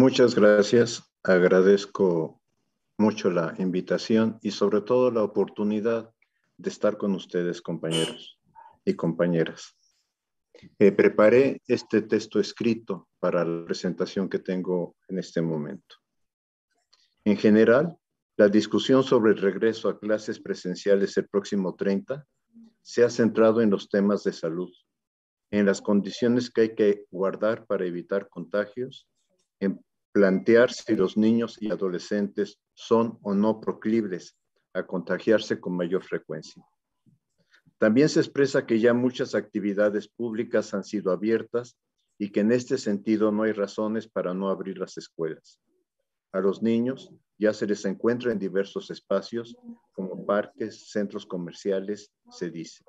Muchas gracias. Agradezco mucho la invitación y sobre todo la oportunidad de estar con ustedes, compañeros y compañeras. Eh, preparé este texto escrito para la presentación que tengo en este momento. En general, la discusión sobre el regreso a clases presenciales el próximo 30 se ha centrado en los temas de salud, en las condiciones que hay que guardar para evitar contagios, en plantear si los niños y adolescentes son o no proclives a contagiarse con mayor frecuencia. También se expresa que ya muchas actividades públicas han sido abiertas y que en este sentido no hay razones para no abrir las escuelas. A los niños ya se les encuentra en diversos espacios como parques, centros comerciales, se dice.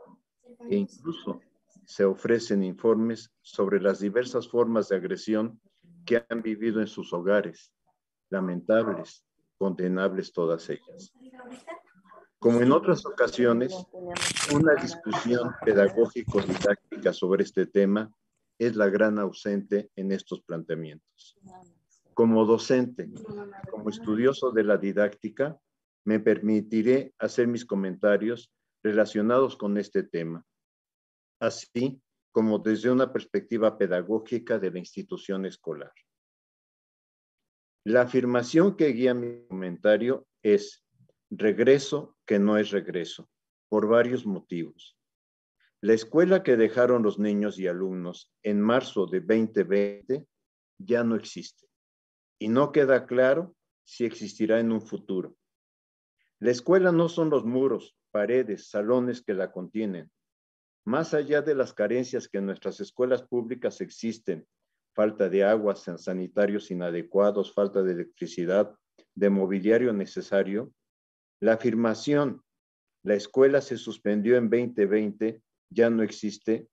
E incluso se ofrecen informes sobre las diversas formas de agresión que han vivido en sus hogares, lamentables, condenables todas ellas. Como en otras ocasiones, una discusión pedagógico-didáctica sobre este tema es la gran ausente en estos planteamientos. Como docente, como estudioso de la didáctica, me permitiré hacer mis comentarios relacionados con este tema, así como desde una perspectiva pedagógica de la institución escolar. La afirmación que guía mi comentario es regreso que no es regreso, por varios motivos. La escuela que dejaron los niños y alumnos en marzo de 2020 ya no existe y no queda claro si existirá en un futuro. La escuela no son los muros, paredes, salones que la contienen. Más allá de las carencias que en nuestras escuelas públicas existen, falta de aguas, sanitarios inadecuados, falta de electricidad, de mobiliario necesario, la afirmación, la escuela se suspendió en 2020, ya no existe,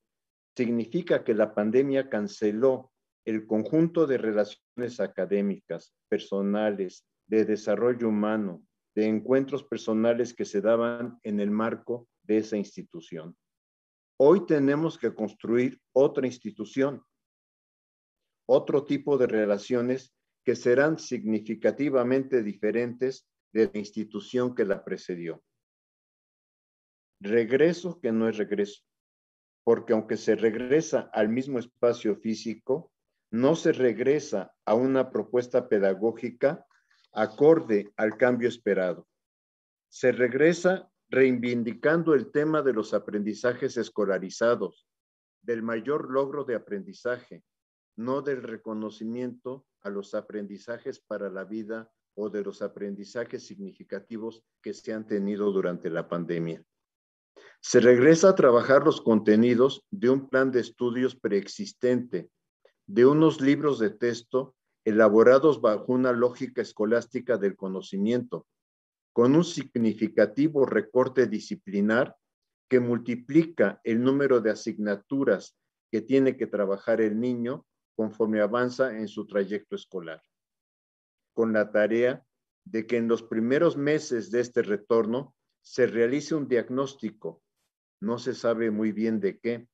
significa que la pandemia canceló el conjunto de relaciones académicas, personales, de desarrollo humano, de encuentros personales que se daban en el marco de esa institución. Hoy tenemos que construir otra institución, otro tipo de relaciones que serán significativamente diferentes de la institución que la precedió. Regreso que no es regreso, porque aunque se regresa al mismo espacio físico, no se regresa a una propuesta pedagógica acorde al cambio esperado. Se regresa reivindicando el tema de los aprendizajes escolarizados, del mayor logro de aprendizaje, no del reconocimiento a los aprendizajes para la vida o de los aprendizajes significativos que se han tenido durante la pandemia. Se regresa a trabajar los contenidos de un plan de estudios preexistente, de unos libros de texto elaborados bajo una lógica escolástica del conocimiento, con un significativo recorte disciplinar que multiplica el número de asignaturas que tiene que trabajar el niño conforme avanza en su trayecto escolar con la tarea de que en los primeros meses de este retorno se realice un diagnóstico. No se sabe muy bien de qué,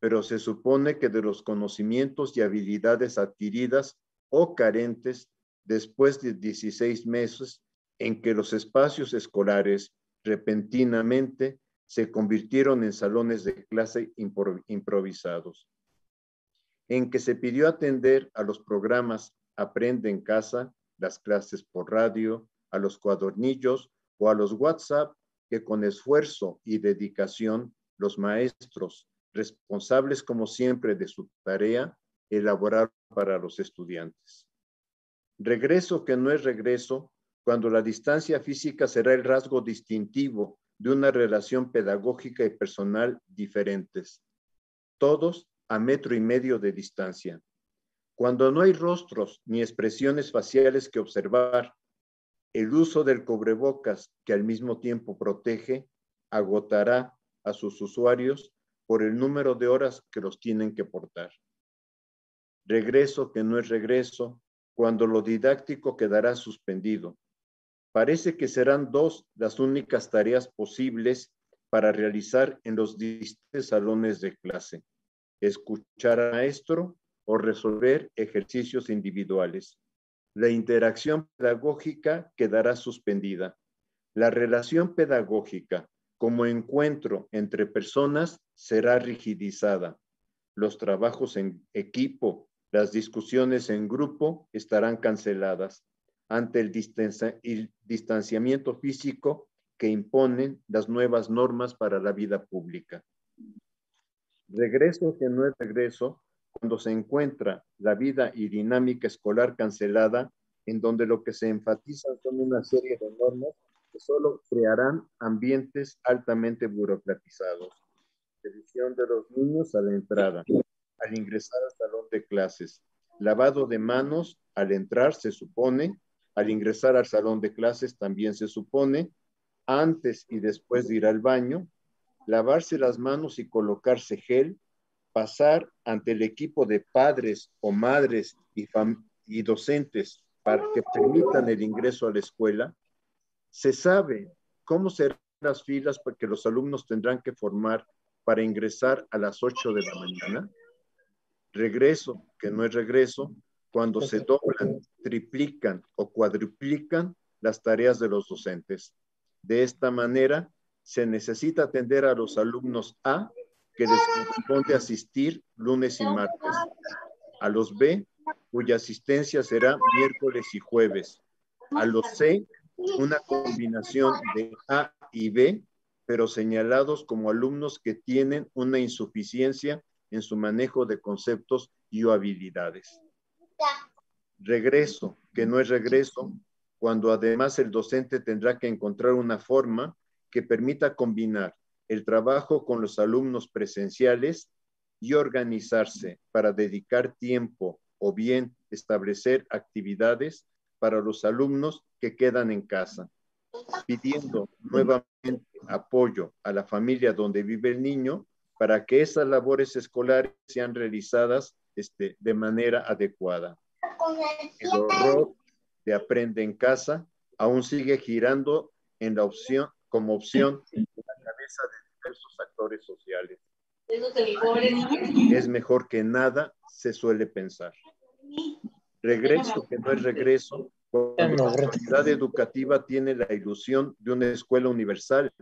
pero se supone que de los conocimientos y habilidades adquiridas o carentes después de 16 meses en que los espacios escolares repentinamente se convirtieron en salones de clase improvisados, en que se pidió atender a los programas Aprende en casa las clases por radio, a los cuadernillos o a los WhatsApp que con esfuerzo y dedicación los maestros, responsables como siempre de su tarea, elaboraron para los estudiantes. Regreso que no es regreso cuando la distancia física será el rasgo distintivo de una relación pedagógica y personal diferentes, todos a metro y medio de distancia. Cuando no hay rostros ni expresiones faciales que observar, el uso del cubrebocas, que al mismo tiempo protege, agotará a sus usuarios por el número de horas que los tienen que portar. Regreso que no es regreso, cuando lo didáctico quedará suspendido. Parece que serán dos las únicas tareas posibles para realizar en los distintos salones de clase. Escuchar a maestro o resolver ejercicios individuales. La interacción pedagógica quedará suspendida. La relación pedagógica como encuentro entre personas será rigidizada. Los trabajos en equipo, las discusiones en grupo estarán canceladas ante el distanciamiento físico que imponen las nuevas normas para la vida pública. Regreso que no es regreso cuando se encuentra la vida y dinámica escolar cancelada, en donde lo que se enfatiza son una serie de normas que solo crearán ambientes altamente burocratizados. Revisión de los niños a la entrada, al ingresar al salón de clases, lavado de manos al entrar se supone, al ingresar al salón de clases también se supone, antes y después de ir al baño, lavarse las manos y colocarse gel, pasar ante el equipo de padres o madres y, docentes para que permitan el ingreso a la escuela, se sabe cómo serán las filas porque los alumnos tendrán que formar para ingresar a las 8 de la mañana. Regreso, que no es regreso, cuando se doblan, triplican o cuadruplican las tareas de los docentes. De esta manera, se necesita atender a los alumnos A, que les corresponde asistir lunes y martes, a los B, cuya asistencia será miércoles y jueves, a los C, una combinación de A y B, pero señalados como alumnos que tienen una insuficiencia en su manejo de conceptos y habilidades. Regreso, que no es regreso, cuando además el docente tendrá que encontrar una forma que permita combinar el trabajo con los alumnos presenciales y organizarse para dedicar tiempo o bien establecer actividades para los alumnos que quedan en casa, pidiendo nuevamente apoyo a la familia donde vive el niño para que esas labores escolares sean realizadas este, de manera adecuada. El horror de aprende en casa aún sigue girando en la opción, como opción en la cabeza de diversos actores sociales. Es mejor que nada, se suele pensar. Regreso, que no es regreso, cuando la comunidad educativa tiene la ilusión de una escuela universal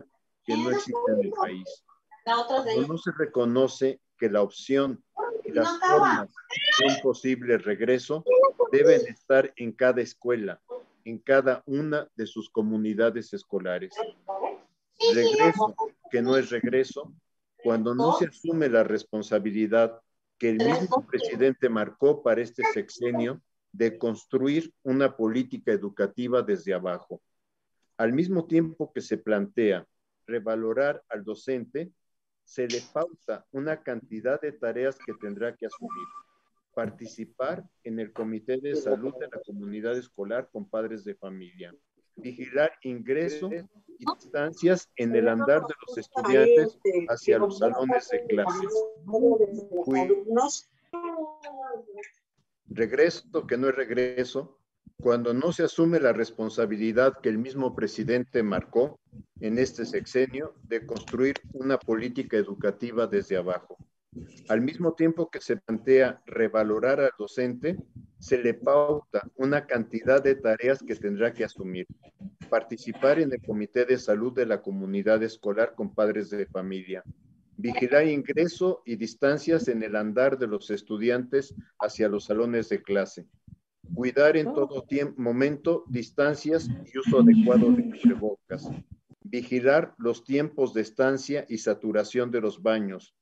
que no existe en el país. Cuando no se reconoce que la opción y las formas de un posible regreso deben estar en cada escuela, en cada una de sus comunidades escolares. Regreso, que no es regreso, cuando no se asume la responsabilidad que el mismo presidente marcó para este sexenio de construir una política educativa desde abajo. Al mismo tiempo que se plantea revalorar al docente, se le pauta una cantidad de tareas que tendrá que asumir. Participar en el Comité de Salud de la Comunidad Escolar con padres de familia. Vigilar ingreso y distancias en el andar de los estudiantes hacia los salones de clases regreso que no es regreso, cuando no se asume la responsabilidad que el mismo presidente marcó en este sexenio de construir una política educativa desde abajo. Al mismo tiempo que se plantea revalorar al docente, se le pauta una cantidad de tareas que tendrá que asumir. Participar en el Comité de Salud de la Comunidad Escolar con Padres de Familia, Vigilar ingreso y distancias en el andar de los estudiantes hacia los salones de clase. Cuidar en todo tiempo, momento distancias y uso adecuado de cubrebocas. Vigilar los tiempos de estancia y saturación de los baños.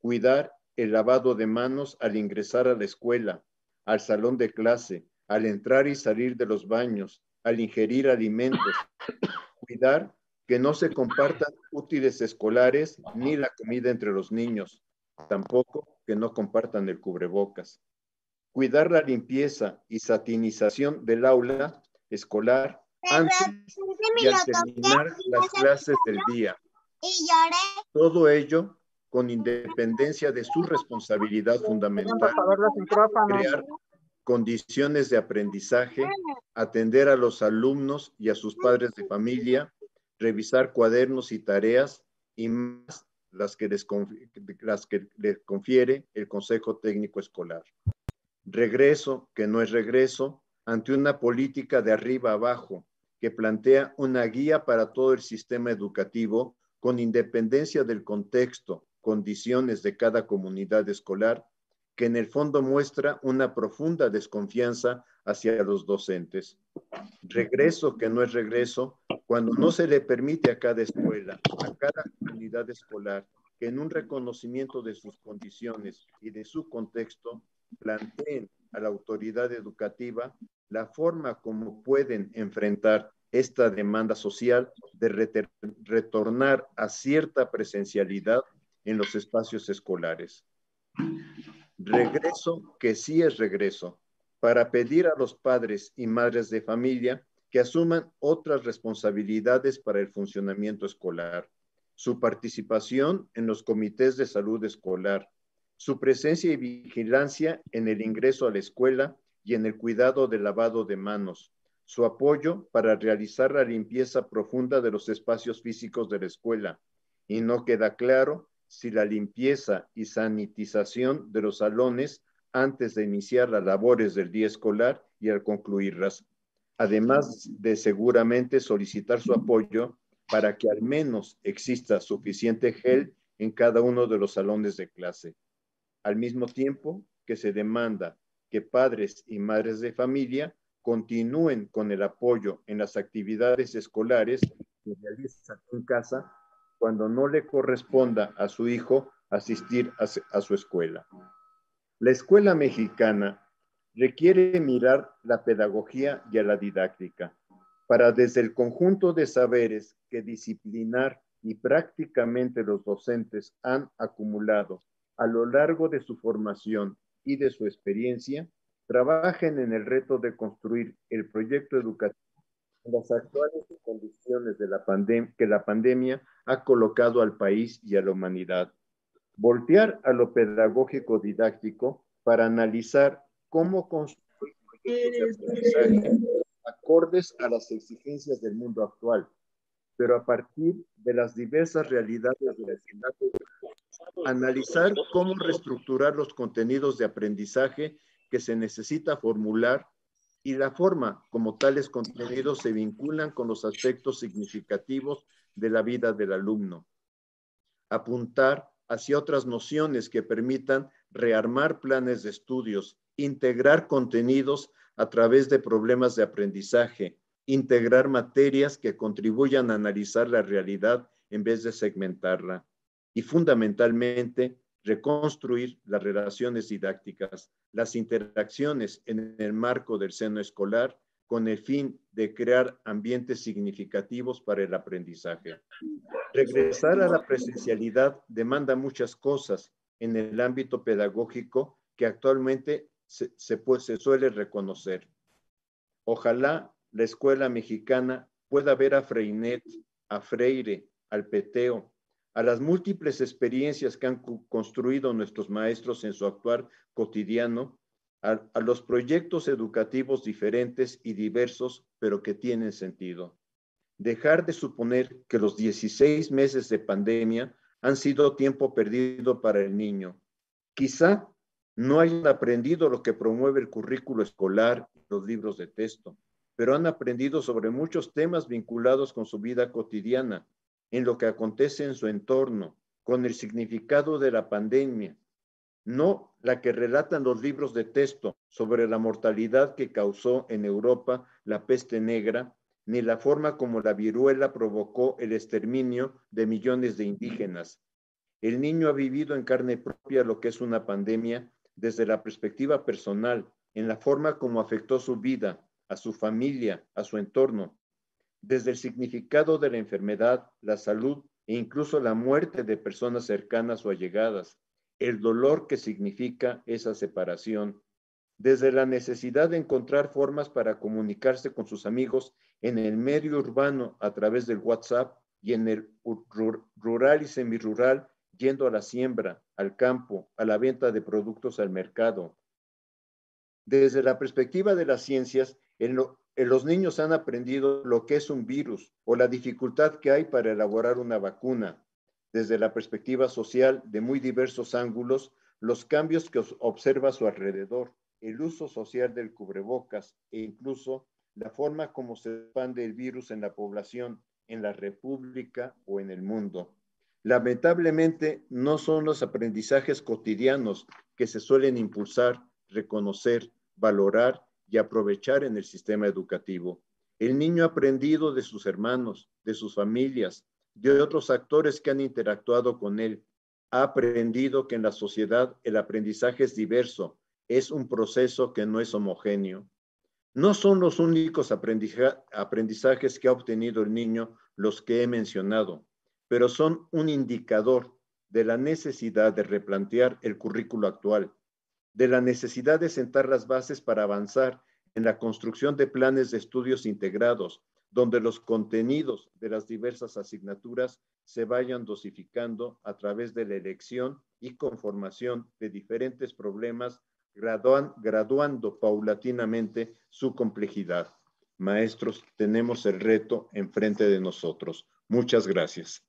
Cuidar el lavado de manos al ingresar a la escuela, al salón de clase, al entrar y salir de los baños, al ingerir alimentos. Cuidar que no se compartan útiles escolares ni la comida entre los niños, tampoco que no compartan el cubrebocas. Cuidar la limpieza y satinización del aula escolar antes y al terminar las clases del día. Todo ello con independencia de su responsabilidad fundamental. Crear condiciones de aprendizaje, atender a los alumnos y a sus padres de familia revisar cuadernos y tareas y más las que, les, las que le confiere el Consejo Técnico Escolar. Regreso, que no es regreso, ante una política de arriba abajo que plantea una guía para todo el sistema educativo con independencia del contexto, condiciones de cada comunidad escolar, que en el fondo muestra una profunda desconfianza hacia los docentes. Regreso que no es regreso cuando no se le permite a cada escuela, a cada comunidad escolar, que en un reconocimiento de sus condiciones y de su contexto planteen a la autoridad educativa la forma como pueden enfrentar esta demanda social de retornar a cierta presencialidad en los espacios escolares. Regreso que sí es regreso, para pedir a los padres y madres de familia que asuman otras responsabilidades para el funcionamiento escolar, su participación en los comités de salud escolar, su presencia y vigilancia en el ingreso a la escuela y en el cuidado del lavado de manos, su apoyo para realizar la limpieza profunda de los espacios físicos de la escuela. Y no queda claro si la limpieza y sanitización de los salones antes de iniciar las labores del día escolar y al concluirlas, además de seguramente solicitar su apoyo para que al menos exista suficiente gel en cada uno de los salones de clase. Al mismo tiempo que se demanda que padres y madres de familia continúen con el apoyo en las actividades escolares que realizan en casa cuando no le corresponda a su hijo asistir a, su escuela. La escuela mexicana requiere mirar la pedagogía y a la didáctica para desde el conjunto de saberes que disciplinar y prácticamente los docentes han acumulado a lo largo de su formación y de su experiencia, trabajen en el reto de construir el proyecto educativo en las actuales condiciones de la que la pandemia ha colocado al país y a la humanidad. Voltear a lo pedagógico didáctico para analizar cómo construir proyectos de aprendizaje acordes a las exigencias del mundo actual, pero a partir de las diversas realidades de la ciudad, analizar cómo reestructurar los contenidos de aprendizaje que se necesita formular y la forma como tales contenidos se vinculan con los aspectos significativos de la vida del alumno. Apuntar hacia otras nociones que permitan rearmar planes de estudios, integrar contenidos a través de problemas de aprendizaje, integrar materias que contribuyan a analizar la realidad en vez de segmentarla y fundamentalmente reconstruir las relaciones didácticas, las interacciones en el marco del seno escolar con el fin de crear ambientes significativos para el aprendizaje. Regresar a la presencialidad demanda muchas cosas en el ámbito pedagógico que actualmente se, suele reconocer. Ojalá la escuela mexicana pueda ver a Freinet, a Freire, al Peteo, a las múltiples experiencias que han construido nuestros maestros en su actuar cotidiano, a, los proyectos educativos diferentes y diversos, pero que tienen sentido. Dejar de suponer que los 16 meses de pandemia han sido tiempo perdido para el niño. Quizá no hayan aprendido lo que promueve el currículo escolar, los libros de texto, pero han aprendido sobre muchos temas vinculados con su vida cotidiana, en lo que acontece en su entorno, con el significado de la pandemia, no la que relatan los libros de texto sobre la mortalidad que causó en Europa la peste negra, ni la forma como la viruela provocó el exterminio de millones de indígenas. El niño ha vivido en carne propia lo que es una pandemia desde la perspectiva personal, en la forma como afectó su vida, a su familia, a su entorno, desde el significado de la enfermedad, la salud e incluso la muerte de personas cercanas o allegadas, el dolor que significa esa separación, desde la necesidad de encontrar formas para comunicarse con sus amigos en el medio urbano a través del WhatsApp y en el rural y semirural yendo a la siembra, al campo, a la venta de productos al mercado. Desde la perspectiva de las ciencias, en lo, los niños han aprendido lo que es un virus o la dificultad que hay para elaborar una vacuna. Desde la perspectiva social, de muy diversos ángulos, los cambios que observa su alrededor, el uso social del cubrebocas e incluso la forma como se expande el virus en la población, en la República o en el mundo. Lamentablemente, no son los aprendizajes cotidianos que se suelen impulsar, reconocer, valorar y aprovechar en el sistema educativo. El niño ha aprendido de sus hermanos, de sus familias, de otros actores que han interactuado con él. Ha aprendido que en la sociedad el aprendizaje es diverso, es un proceso que no es homogéneo. No son los únicos aprendizajes que ha obtenido el niño los que he mencionado, pero son un indicador de la necesidad de replantear el currículo actual, de la necesidad de sentar las bases para avanzar en la construcción de planes de estudios integrados, donde los contenidos de las diversas asignaturas se vayan dosificando a través de la elección y conformación de diferentes problemas graduando paulatinamente su complejidad. Maestros, tenemos el reto enfrente de nosotros. Muchas gracias.